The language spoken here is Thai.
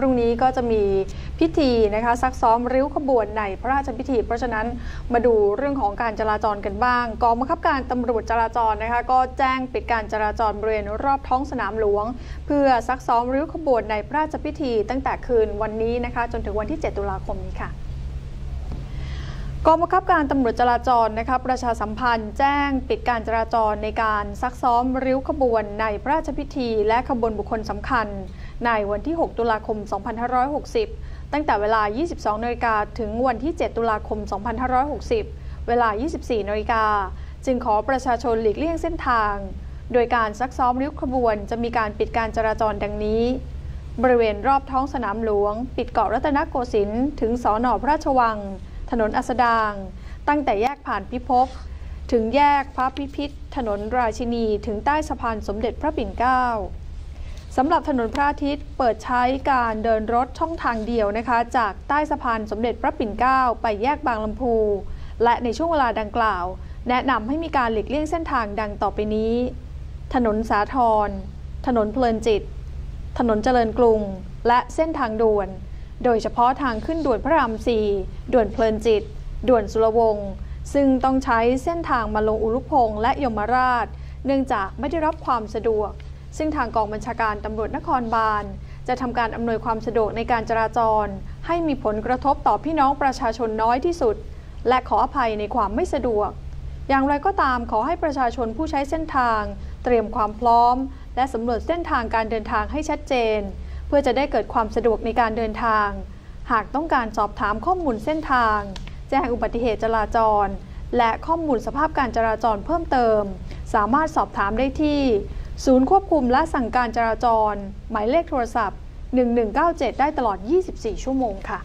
พรุ่งนี้ก็จะมีพิธีนะคะซักซ้อมริ้วขบวนในพระราชพิธี เพราะฉะนั้นมาดูเรื่องของการจราจรกันบ้าง กองบังคับการตำรวจจราจรนะคะก็แจ้งปิดการจราจรบริเวณรอบท้องสนามหลวง เพื่อซักซ้อมริ้วขบวนในพระราชพิธี ตั้งแต่คืนวันนี้นะคะจนถึงวันที่ 7 ตุลาคมนี้ค่ะกองบังคับการตำรวจจราจรนะคะประชาสัมพันธ์แจ้งปิดการจราจรในการซักซ้อมริ้วขบวนในพระราชพิธี และขบวนบุคคลสำคัญ ในวันที่ 6 ตุลาคม 2560 ตั้งแต่เวลา 22นาฬิกาถึงวันที่ 7 ตุลาคม 2560 เวลา 24นาฬิกาจึงขอประชาชนหลีกเลี่ยงเส้นทาง โดยการซักซ้อมริ้วขบวน จะมีการปิดการจราจรดังนี้ บริเวณรอบท้องสนามหลวง ปิดเกาะรัตนโกสินทร์ถึงสอนอพระราชวัง ถนนอัสดาง ตั้งแต่แยกผ่านพิภพถึงแยกพระพิพิธ ถนนราชินี ถึงใต้สะพานสมเด็จพระปิ่นเกล้า สำหรับถนนพระอาทิตย์เปิดใช้การเดินรถช่องทางเดียวนะคะ จากใต้สะพานสมเด็จพระปิ่นเกล้าไปแยกบางลำพู และในช่วงเวลาดังกล่าว แนะนำให้มีการหลีกเลี่ยงเส้นทางดังต่อไปนี้ ถนนสาทรถนนเพลินจิต ถนนเจริญกรุง และเส้นทางด่วน โดยเฉพาะทางขึ้นด่วนพระรามสี่ด่วนเพลินจิต ด่วนสุรวงศ์ซึ่งต้องใช้เส้นทางมาลงอุรุพงษ์และยมราช เนื่องจากไม่ได้รับความสะดวก ซึ่งทางกองบัญชาการตำรวจนครบาล จะทำการอำนวยความสะดวกในการจราจร ให้มีผลกระทบต่อพี่น้องประชาชนน้อยที่สุด และขออภัยในความไม่สะดวก อย่างไรก็ตามขอให้ประชาชนผู้ใช้เส้นทาง เตรียมความพร้อม และสำรวจเส้นทางการเดินทางให้ชัดเจน เพื่อจะได้เกิดความสะดวกในการเดินทาง หากต้องการสอบถามข้อมูลเส้นทาง แจ้งอุบัติเหตุจราจรและข้อมูลสภาพการจราจรเพิ่มเติม สามารถสอบถามได้ที่ ศูนย์ควบคุมและสั่งการจราจร หมายเลขโทรศัพท์ 1197 ได้ตลอด 24 ชั่วโมงค่ะ